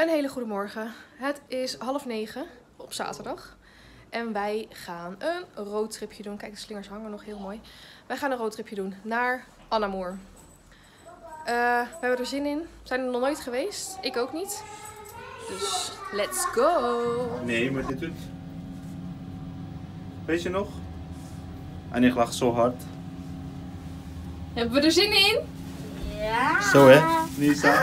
Een hele goede morgen. Het is half negen op zaterdag. En wij gaan een roadtripje doen. Kijk, de slingers hangen nog heel mooi. Wij gaan een roadtripje doen naar Annamoer. Eh, we hebben er zin in. We zijn er nog nooit geweest. Ik ook niet. Dus let's go! Nee, maar dit doet. Weet je nog? En ik lag zo hard. Hebben we er zin in? Zo hè, Nisa?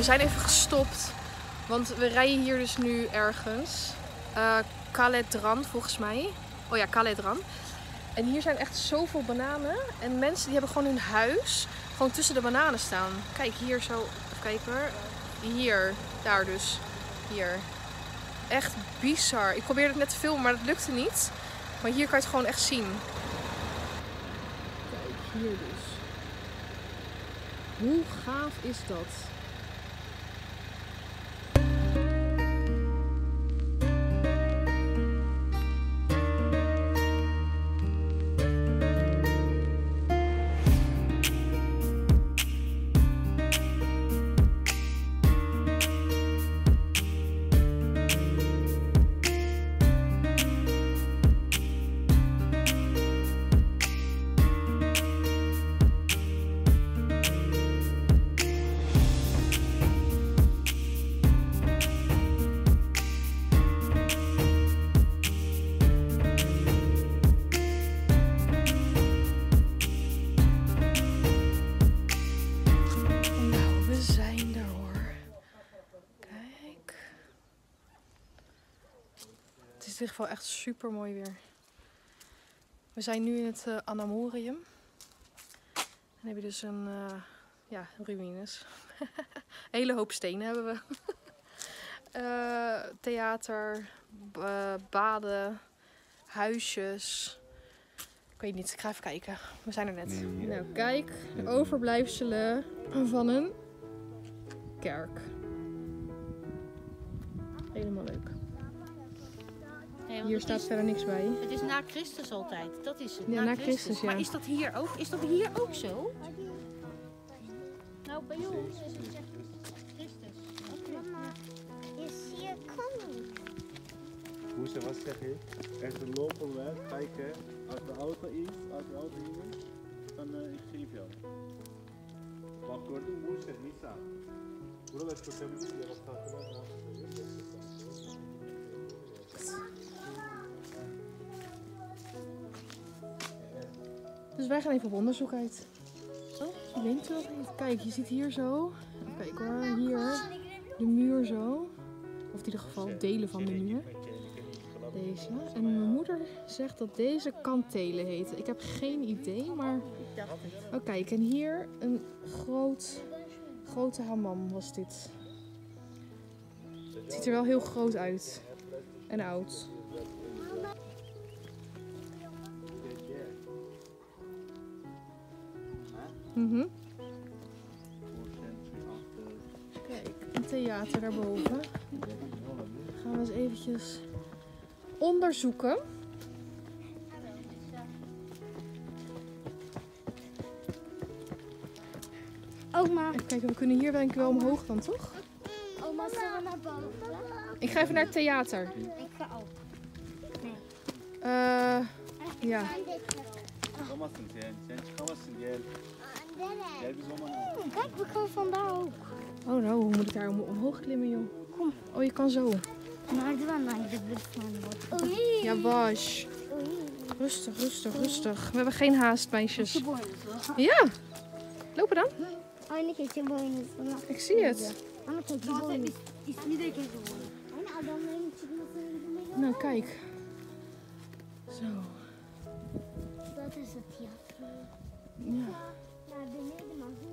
We zijn even gestopt. Want we rijden hier dus nu ergens. Caledran volgens mij. Oh ja, Caledran. En hier zijn echt zoveel bananen. En mensen die hebben gewoon hun huis gewoon tussen de bananen staan. Kijk, hier zo. Even kijken hoor. Hier. Daar dus. Hier. Echt bizar. Ik probeerde het net te filmen, maar dat lukte niet. Maar hier kan je het gewoon echt zien. Kijk, hier dus. Hoe gaaf is dat? Geval echt super mooi weer. We zijn nu in het eh, Anamorium. Dan heb je dus een, eh, ja, ruïnes. hele hoop stenen hebben we. Eh, theater, baden, huisjes. Ik weet niet, ik ga even kijken. We zijn er net. Nou, kijk. Overblijfselen van een kerk. Helemaal leuk. Nee, Hier staat is, verder niks bij. Het is na Christus altijd. Dat is het. Ja, na Christus, ja. Maar is dat hier ook? Is dat hier ook zo? Nou, bij ons is het Christus. Mama, is hier koning. Hoe ze wat zeg je? Echt een lopen weg, kijken. Als de auto is, als de auto hier is, dan uh, ik geef jou. Wacht hoor, de moe zegt niet aan. Buralar çok önemli değil. Bak tahtalar Dus wij gaan even op onderzoek uit. Je denkt wel. Kijk, je ziet hier zo. Kijken hoor. Hier. De muur zo. Of in ieder geval delen van de muur. Deze. En mijn moeder zegt dat deze kantelen heten. Ik heb geen idee, maar... Oh kijk, en hier een groot, grote hammam was dit. Het ziet er wel heel groot uit. En oud. Mhm. Kijk, een theater daarboven. Gaan we eens eventjes onderzoeken. Oma, Even kijken, we kunnen hier denk ik wel omhoog dan, toch? oma, zullen we naar boven? Ik ga even naar het theater. Ik ga ook. Eh, ja. Kijk, we gaan vandaar ook. Oh nou, hoe moet ik daar om- omhoog klimmen, joh? Kom. Oh, je kan zo. Merdivenle gidebiliriz yani. Oy. Yavaş. Oy. Rustig, rustig, rustig. We hebben geen haast, meisjes. Ja. Lopen dan. Boynuzuna. Ik zie het. De. Nou, kijk. Zo. Zaten is het tiyatro. Ja.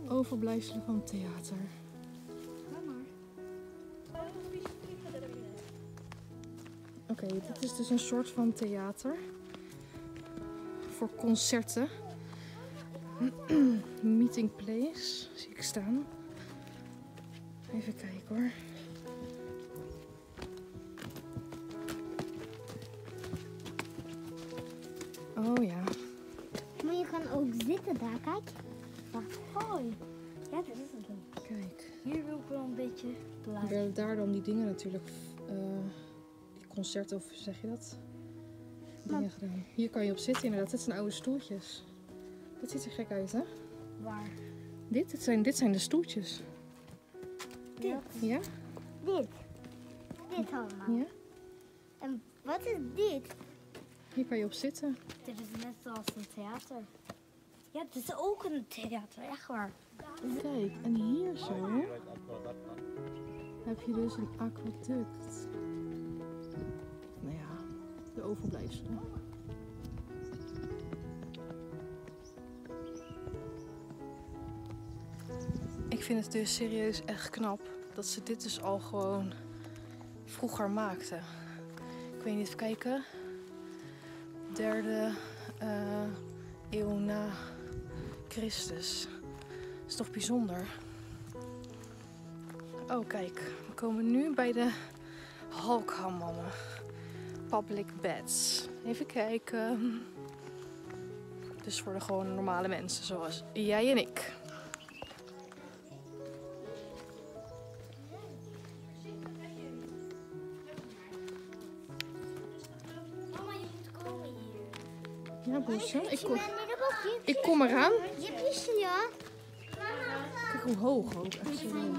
Overblijfselen van theater. Oké, dit is dus een soort van theater. Voor concerten. Meeting place, zie ik staan. Even kijken hoor. Oh ja. Maar je kan ook zitten daar, kijk. Hoi. Ja, dat is het ook. Kijk. Hier wil ik wel een beetje blijven. werden daar dan die dingen natuurlijk, eh, die concerten of zeg je dat? Dingen gedaan. Hier kan je op zitten inderdaad. Dit zijn oude stoeltjes. Dat ziet er gek uit hè? Waar? Dit, dit, zijn, dit zijn de stoeltjes. Dit. Ja? Dit. Dit allemaal. Ja? En wat is dit? Hier kan je op zitten. Dit is net zoals een theater. Ja, dit is ook een theater, echt waar. Kijk, en hier zo heb je dus een aquaduct. Nou ja, de overblijfselen. Ik vind het dus serieus echt knap dat ze dit dus al gewoon vroeger maakten. Ik weet niet, even kijken. Derde eh, eeuw na Christus. Dat is toch bijzonder? Oh, kijk. We komen nu bij de Halkhamammen. Public beds. Even kijken. Dus voor de gewone normale mensen zoals jij en ik. Mama, je moet komen hier. Ja, Boesje. Ik kom. Ik kom eraan. Je. Kijk hoe hoog ook. Echt. Mama,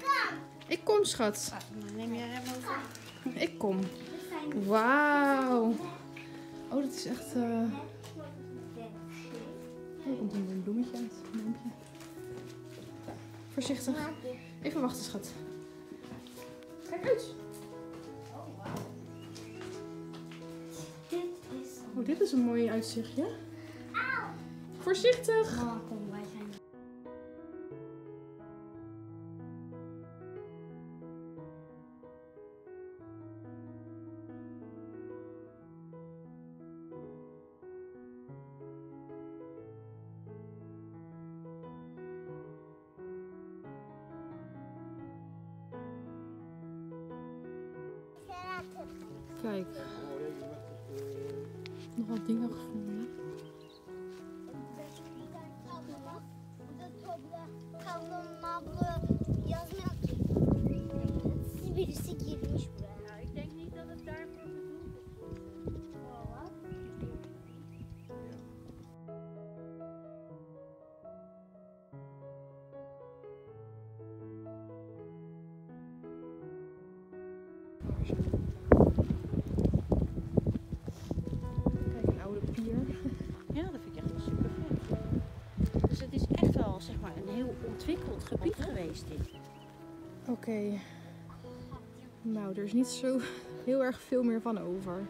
kom. Ik kom, schat. Neem jij hem over? Ik kom. Wauw. Oh, dat is echt... Oh, er komt een bloemetje uit. Een. Voorzichtig. Even wachten, schat. Is een mooi uitzichtje. Voorzichtig. Kijk, een oude pier. Ja, dat vind ik echt wel super vet. Dus het is echt wel zeg maar een heel ontwikkeld gebied geweest dit. Oké. Nou, er is niet zo heel erg veel meer van over.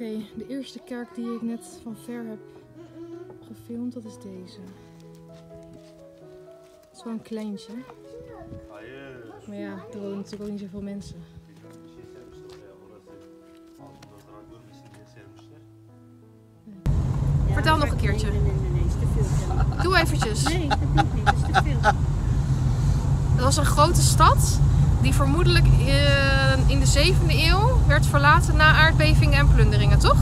Oké, de eerste kerk die ik net van ver heb gefilmd, dat is deze. Het is wel een kleintje. Hayır. Maar ja, er wonen natuurlijk ook niet zoveel mensen. Ja, Vertel nog een keertje. Nee, nee, nee, nee, is te veel. Doe eventjes. Nee, dat hoeft niet, dat is te veel. Het was een grote stad die vermoedelijk eh, in de 7e eeuw werd verlaten na aardbevingen en plunderingen, toch?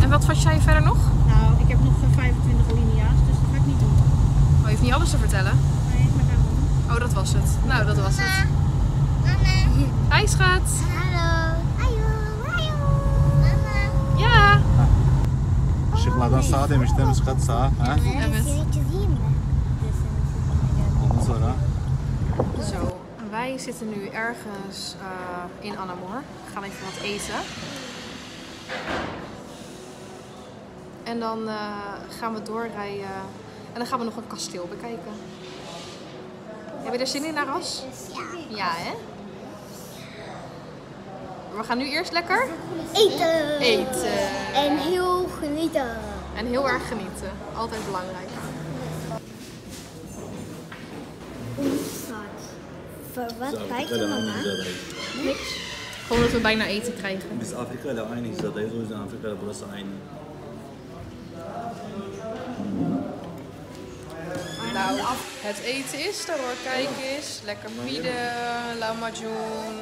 En wat was jij verder nog? Nou, ik heb nog eh, 25 linia's, dus dat ga ik niet doen. Oh, je hoeft niet alles te vertellen. Nee, maar daarom. Oh, dat was het. Nou, dat was het. Hi, schat. Hallo. Mama. Ja. Işıklardan sağa demiştim. Kat sağa. Ha? Evet. Ondan sonra Zo, wij zitten nu ergens eh, in Anamor. We gaan even wat eten. En dan eh, gaan we doorrijden. En dan gaan we nog een kasteel bekijken. Heb je er zin in, Aras? Ja. Ja, hè? We gaan nu eerst lekker Eten. eten. En heel genieten. En heel erg genieten. Altijd belangrijk. Voor wat kijkt je mama? Niks. Gewoon dat we bijna eten krijgen. Biz Afrika hizadayız. O yüzden Afrika aynı. Nou, het eten is er hoor. Kijk eens. Lekker pide, laumajoen.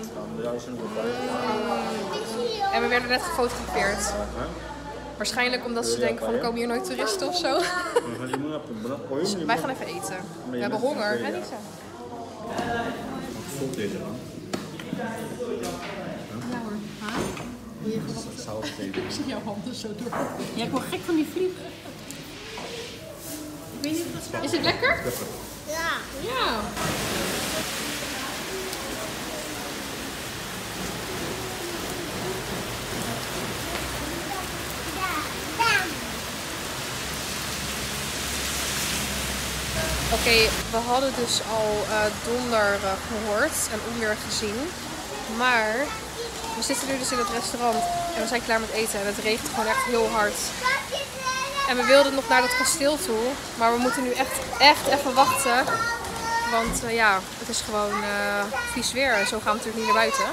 En we werden net gefotografeerd. Waarschijnlijk omdat ze denken van er komen hier nooit toeristen of zo. Wij gaan even eten. We hebben honger, hè Lisa? Soep deze dan. Ja hoor. Saus deze. Ik zie jouw handen zo door. Ja, ik word gek van die vlieg. Is het lekker? Ja. Ja. Oké, we hadden dus al eh, donder eh, gehoord en onweer gezien. Maar we zitten nu dus in het restaurant en we zijn klaar met eten en het regent gewoon echt heel hard. En we wilden nog naar dat kasteel toe, maar we moeten nu echt, echt even wachten. Want eh, ja, het is gewoon eh vies weer en zo gaan we natuurlijk niet naar buiten.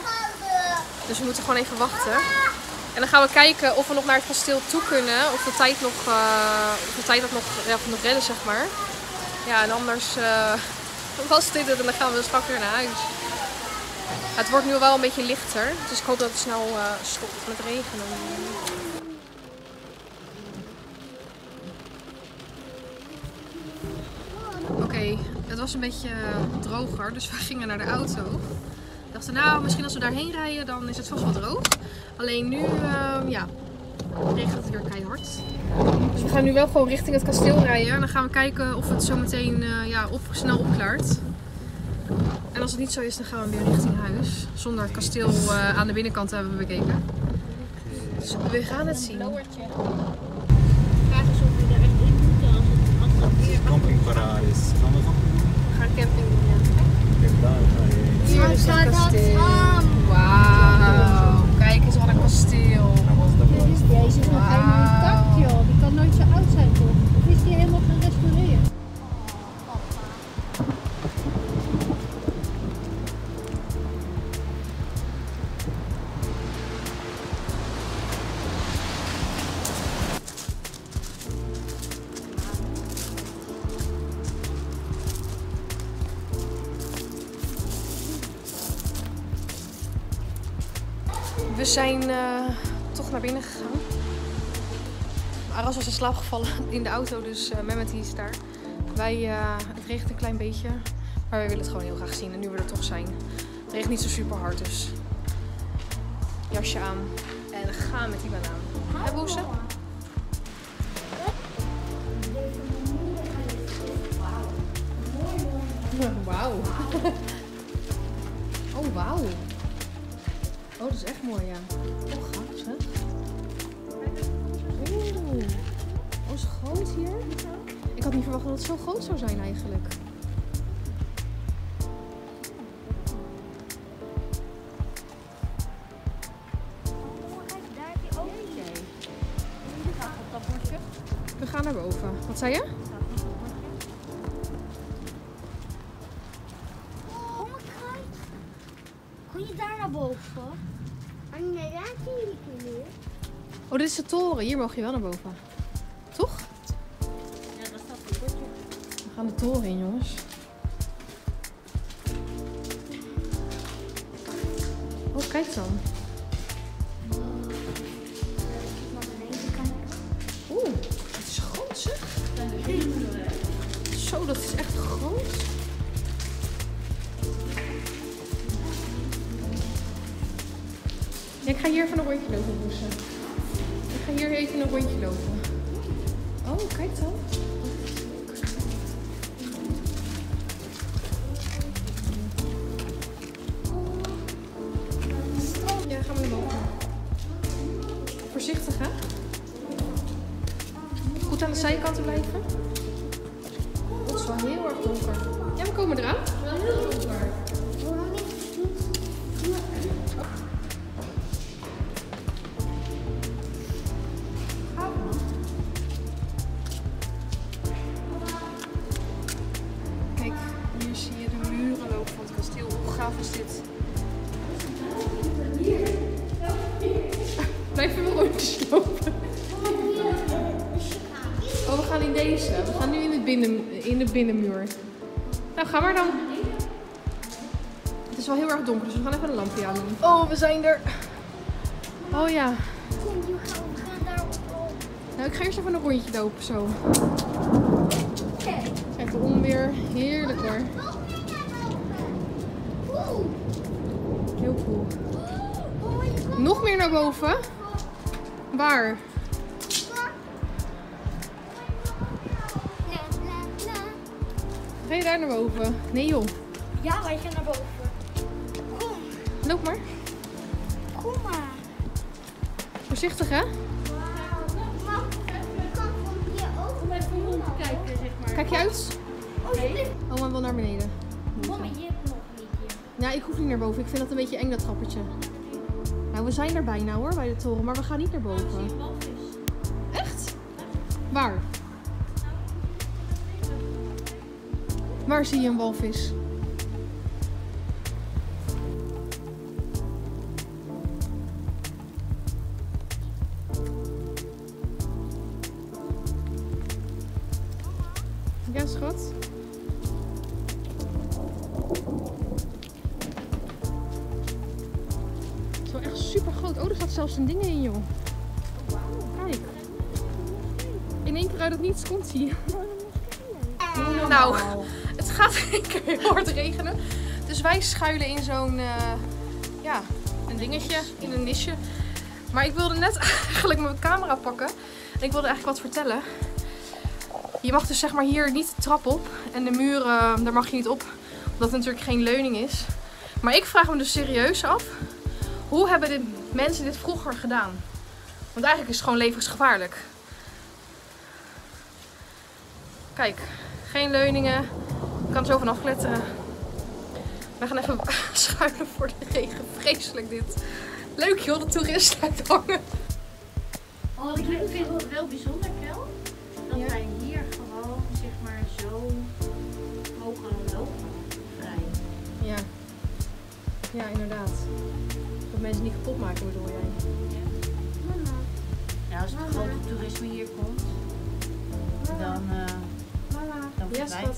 Dus we moeten gewoon even wachten. En dan gaan we kijken of we nog naar het kasteel toe kunnen. Of de tijd nog, de tijd dat nog, ja, nog redden, zeg maar. Ja, en anders eh, was dit het en dan gaan we straks weer naar huis. Het wordt nu wel een beetje lichter, dus ik hoop dat het snel eh, stopt met regenen. Oké, het was een beetje eh, droger, dus we gingen naar de auto. We dachten, nou, misschien als we daarheen rijden, dan is het vast wel droog. Alleen nu, ja, regent het weer keihard. Dus we gaan nu wel gewoon richting het kasteel rijden. En dan gaan we kijken of het zo meteen eh, ja, op, snel opklaart. En als het niet zo is, dan gaan we weer richting huis. Zonder het kasteel eh, aan de binnenkant te hebben bekeken. Dus we gaan het zien. Zijn eh, toch naar binnen gegaan. Aras was in slaap gevallen in de auto, dus uh, is daar. Wij, eh, het regent een klein beetje, maar wij willen het gewoon heel graag zien. En nu we er toch zijn. Het regent niet zo super hard, dus jasje aan en gaan met die banaan. Hè, Boeze? Wauw. Oh, wauw. Oh, dat is echt mooi, ja. Oh, gaaf zeg. Oeh. Oh, is groot hier. Ik had niet verwacht dat het zo groot zou zijn eigenlijk. Daar heb je ook. We gaan naar boven. Wat zei je? Dit is de toren. Hier mag je wel naar boven. Toch? Ja, dat staat een bordje. We gaan de toren in, jongens. Oh, kijk dan. Oeh, het is groot zeg. Zo, dat is echt groot. Ik ga hier even een rondje lopen, Boesen. Hier even een rondje lopen. Oh, kijk dan. Ja, gaan we boven. Voorzichtig, hè? Goed aan de zijkanten blijven. Het is wel heel erg donker. Ja, we komen eraan. Is dit? Blijf even rondjes lopen. Oh, we gaan in deze. We gaan nu in, het binnen, in de binnenmuur. Nou, ga maar dan. Het is wel heel erg donker, dus we gaan even een lampje aan doen. Oh, we zijn er. Oh ja. Kom. Nou, ik ga eerst even een rondje lopen zo. Kijk, de onweer. Heerlijk hoor. Oeh. Heel cool. Oh, je kan Nog meer naar boven? Waar? Ga je daar naar boven? Nee joh. Ja, wij gaan naar boven. Kom, Loop maar. kom maar. Voorzichtig hè? Wauw. Mag ik kan van hier ook Om even rond te kijken, zeg maar. Kijk je uit? Oh. Oma wil naar beneden. Mama, je hebt nog een liedje. Ja, ik hoef niet naar boven. Ik vind dat een beetje eng dat trappertje. Nou, we zijn er bijna hoor, bij de toren. Maar we gaan niet naar boven. Echt? Waar? Waar zie je een walvis? Ja, schat. Zelfs een ding in, joh. Kijk. In één keer uit het niets komt hij. Nou, het gaat een keer hard regenen. Dus wij schuilen in zo'n, eh, ja, een dingetje, in een nisje. Maar ik wilde net eigenlijk mijn camera pakken. En ik wilde eigenlijk wat vertellen. Je mag dus zeg maar hier niet de trap op. En de muren, daar mag je niet op. Omdat het natuurlijk geen leuning is. Maar ik vraag me dus serieus af. Hoe hebben de mensen dit vroeger gedaan? Want eigenlijk is het gewoon levensgevaarlijk. Kijk, geen leuningen. Je kan er zo vanaf kletteren. We gaan even schuilen voor de regen. Vreselijk dit. Leuk joh, de toerist blijft hangen. Oh, ik vind het wel bijzonder, Kel. Dat Ja. wij hier gewoon, zeg maar, zo mogen lopen. Vrij. Ja. Ja, inderdaad. Dat mensen niet kapot maken bedoel jij? Ja, als het grote toerisme hier komt, dan, mama. dan dat?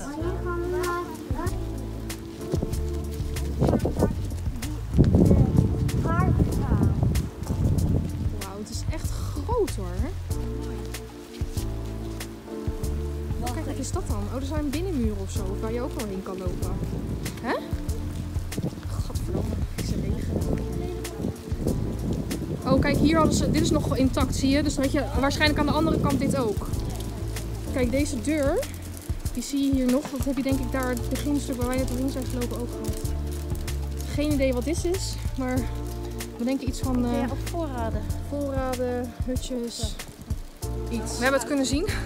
Wauw, het is echt groot hoor. Kijk, wat is dat dan? Oh, er zijn binnenmuren of zo, waar je ook wel heen kan lopen. Hè? Hier hadden ze. Dit is nog intact, zie je? Dus had je waarschijnlijk aan de andere kant dit ook. Kijk, deze deur, die zie je hier nog. Dat heb je denk ik daar het beginstuk waar wij net doorheen zijn gelopen ook gehad. Geen idee wat dit is, maar we denken iets van. eh, Ja, op voorraden. voorraden, hutjes, iets. We hebben het kunnen zien.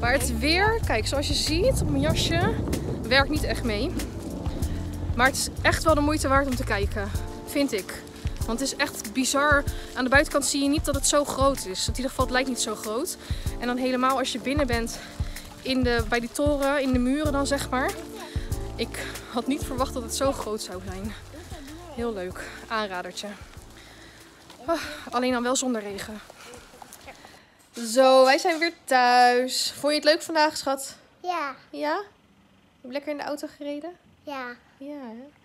Maar het weer, kijk, zoals je ziet op mijn jasje, werkt niet echt mee. Maar het is echt wel de moeite waard om te kijken, vind ik. Want het is echt bizar. Aan de buitenkant zie je niet dat het zo groot is. In ieder geval, het lijkt niet zo groot. En dan helemaal als je binnen bent in de, bij die toren, in de muren dan zeg maar. Ik had niet verwacht dat het zo groot zou zijn. Heel leuk. Aanradertje. Ah, alleen dan wel zonder regen. Zo, wij zijn weer thuis. Vond je het leuk vandaag, schat? Ja, Ja? Heb je lekker in de auto gereden? ja. Ja. hè?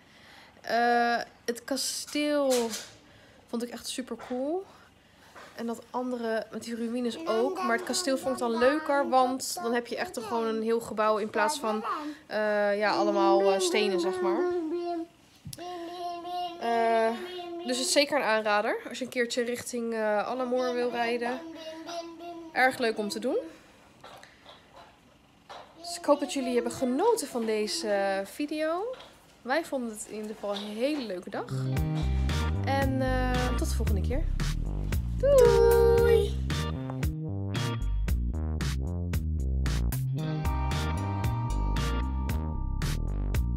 Eh, het kasteel vond ik echt super cool. En dat andere met die ruïnes ook. Maar het kasteel vond ik dan leuker, want dan heb je echt gewoon een heel gebouw in plaats van eh, ja, allemaal eh, stenen, zeg maar. Dus het is zeker een aanrader als je een keertje richting Allemoor wil rijden. Erg leuk om te doen. Dus ik hoop dat jullie hebben genoten van deze video. Wij vonden het in ieder geval een hele leuke dag. En eh, tot de volgende keer. Doei!